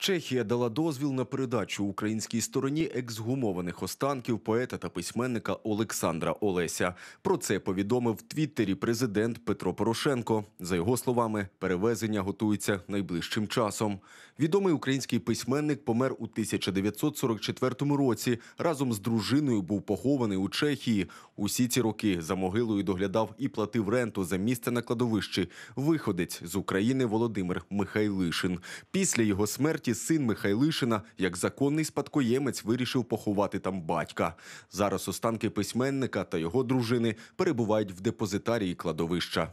Чехія дала дозвіл на передачу українській стороні ексгумованих останків поета та письменника Олександра Олеся. Про це повідомив в Твіттері президент Петро Порошенко. За його словами, перевезення готується найближчим часом. Відомий український письменник помер у 1944 році. Разом з дружиною був похований у Чехії. Усі ці роки за могилою доглядав і платив ренту за місце на кладовищі. Виходець з України Володимир Михайлишин. Після його смерті син Михайлишина, як законний спадкоємець, вирішив поховати там батька. Зараз останки письменника та його дружини перебувають в депозитарії кладовища.